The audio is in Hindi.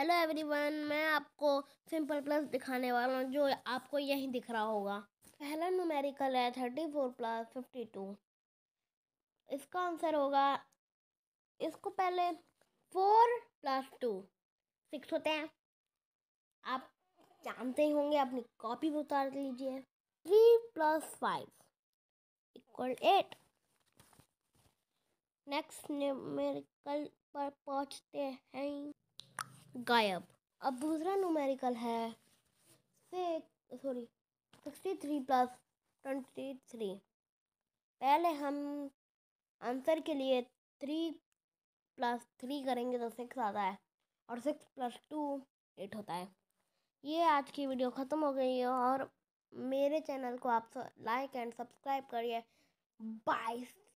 हेलो एवरीवन मैं आपको सिंपल प्लस दिखाने वाला हूँ, जो आपको यही दिख रहा होगा। पहला न्यूमेरिकल है thirty four plus fifty two इसका आंसर होगा, इसको पहले फोर प्लस टू सिक्स होते हैं। आप जानते ही होंगे, अपनी कॉपी भी उतार लीजिए। Three plus five equal eight next numerical पर पहुँचते हैं। गायब। अब दूसरा न्यूमेरिकल है। Sorry sixty three plus twenty three पहले हम आंसर के लिए थ्री प्लस थ्री करेंगे तो सिक्स आता है और सिक्स प्लस टू एट होता है। ये आज की वीडियो ख़त्म हो गई है और मेरे चैनल को आप लाइक एंड सब्सक्राइब करिए। बाय